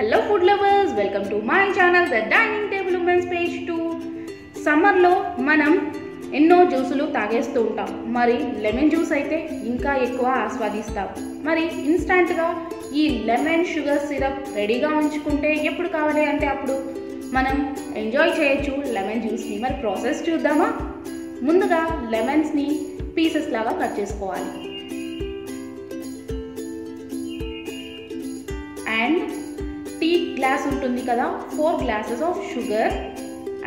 Hello food lovers welcome to my channel the dining table women's page to సమ్మర్లో మనం ఎన్నో జ్యూసులు తాగేస్తూ ఉంటాం. మరి లెమన్ జ్యూస్ అయితే ఇంకా ఎక్కువ ఆస్వాదిస్తాం. మరి ఇన్స్టంట్గా ఈ లెమన్ షుగర్ సిరప్ రెడీగా ఉంచుకుంటే ఎప్పుడు కావాలి అంటే అప్పుడు మనం ఎంజాయ్ చేయొచ్చు లెమన్ జ్యూస్ని మరి ప్రాసెస్ చూద్దామా? ముందుగా లెమన్స్ని పీసెస్ లాగా కట్ చేసుకోవాలి. అండ్ టీ గ్లాస్ ఉంటుంది కదా four glasses of sugar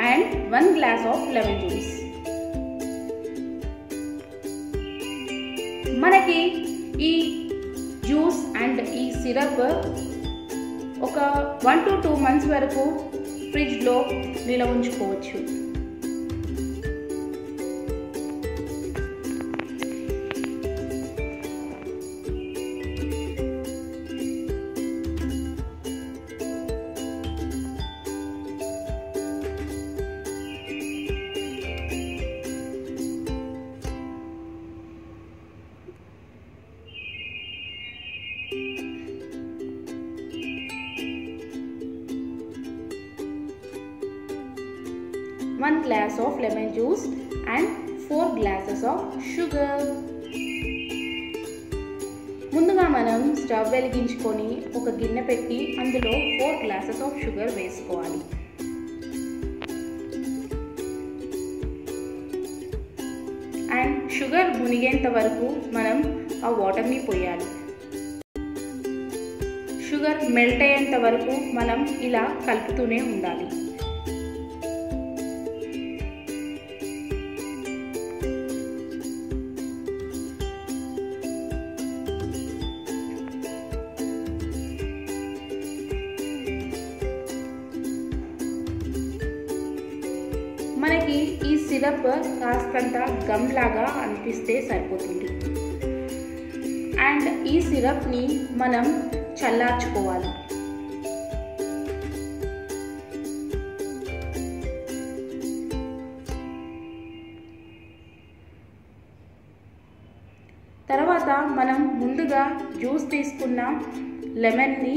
and one glass of lemon juice మనకి ఈ జ్యూస్ అండ్ ఈ సిరప్ ఒక వన్ టు టూ మంత్స్ వరకు ఫ్రిడ్జ్లో నిల్వ ఉంచుకోవచ్చు. One glass of lemon juice and four glasses of sugar ముందుగా మనం స్టవ్ వెలిగించుకొని ఒక గిన్నె పెట్టి అందులో ఫోర్ గ్లాసెస్ ఆఫ్ షుగర్ వేసుకోవాలి. అండ్ షుగర్ మునిగేంత వరకు మనం ఆ వాటర్ని పోయాలి. షుగర్ మెల్ట్ అయ్యేంత వరకు మనం ఇలా కలుపుతూనే ఉండాలి. సిరప్ కాస్తంత గమ్ లాగా అనిపిస్తే సరిపోతుంది. అండ్ ఈ సిరప్ని మనం చల్లార్చుకోవాలి. తర్వాత మనం ముందుగా జ్యూస్ తీసుకున్న లెమన్ని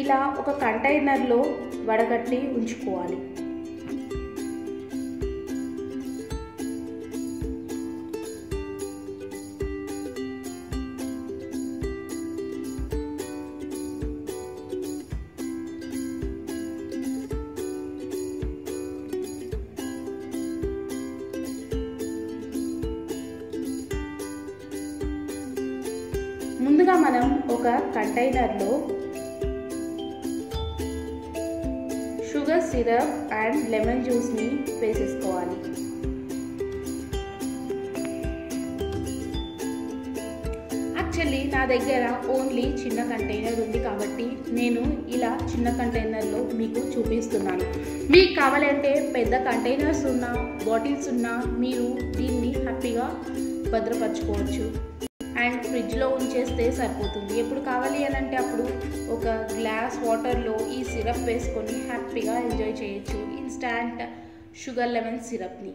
ఇలా ఒక కంటైనర్లో వడగట్టి ఉంచుకోవాలి. ముందుగా మనం ఒక కంటైనర్లో షుగర్ సిరప్ అండ్ లెమన్ జ్యూస్ని వేసేసుకోవాలి. యాక్చువల్లీ నా దగ్గర ఓన్లీ చిన్న కంటైనర్ ఉంది కాబట్టి నేను ఇలా చిన్న కంటైనర్లో మీకు చూపిస్తున్నాను. మీకు కావాలంటే పెద్ద కంటైనర్స్ ఉన్న బాటిల్స్ ఉన్న మీరు దీన్ని హ్యాపీగా భద్రపరచుకోవచ్చు. అండ్ ఫ్రిడ్జ్లో ఉంచేస్తే సరిపోతుంది. ఎప్పుడు కావాలి అని అంటే అప్పుడు ఒక గ్లాస్ వాటర్లో ఈ సిరప్ వేసుకొని హ్యాపీగా ఎంజాయ్ చేయొచ్చు. ఇన్స్టాంట్ షుగర్ లెమన్ సిరప్ని.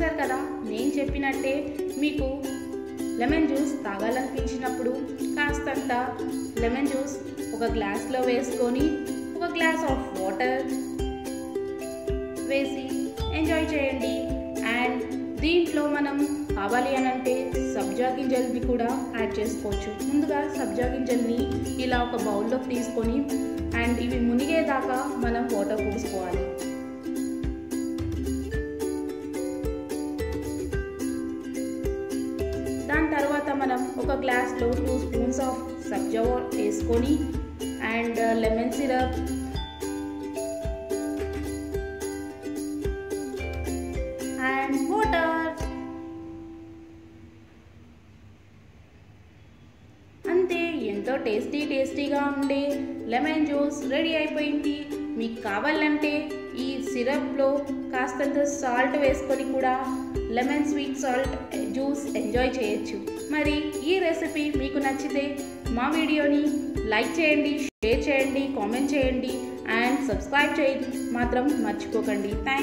చూశారు కదా? నేను చెప్పినట్టే మీకు లెమన్ జ్యూస్ తాగాలనిపించినప్పుడు కాస్తంత లెమన్ జ్యూస్ ఒక గ్లాస్లో వేసుకొని ఒక గ్లాస్ ఆఫ్ వాటర్ వేసి ఎంజాయ్ చేయండి. అండ్ దీంట్లో మనం కావాలి అని అంటే సబ్జా గింజల్ని కూడా యాడ్ చేసుకోవచ్చు. ముందుగా సబ్జా గింజల్ని ఇలా ఒక బౌల్లోకి తీసుకొని అండ్ ఇవి మునిగేదాకా మనం వాటర్ పోసుకోవాలి. మనం ఒక గ్లాస్లో టూ స్పూన్స్ ఆఫ్ సబ్జా వేసుకొని and lemon syrup and water అంతే ఎంతో టేస్టీ టేస్టీగా ఉండే లెమన్ జ్యూస్ రెడీ అయిపోయింది. మీకు కావాలంటే ఈ సిరప్లో కాస్తంత సాల్ట్ వేసుకొని కూడా lemon sweet salt juice enjoy చేయొచ్చు. మరి ఈ రెసిపీ మీకు నచ్చితే మా వీడియోని లైక్ చేయండి షేర్ చేయండి కామెంట్ చేయండి అండ్ సబ్స్క్రైబ్ చేయండి మాత్రం మర్చిపోకండి. థ్యాంక్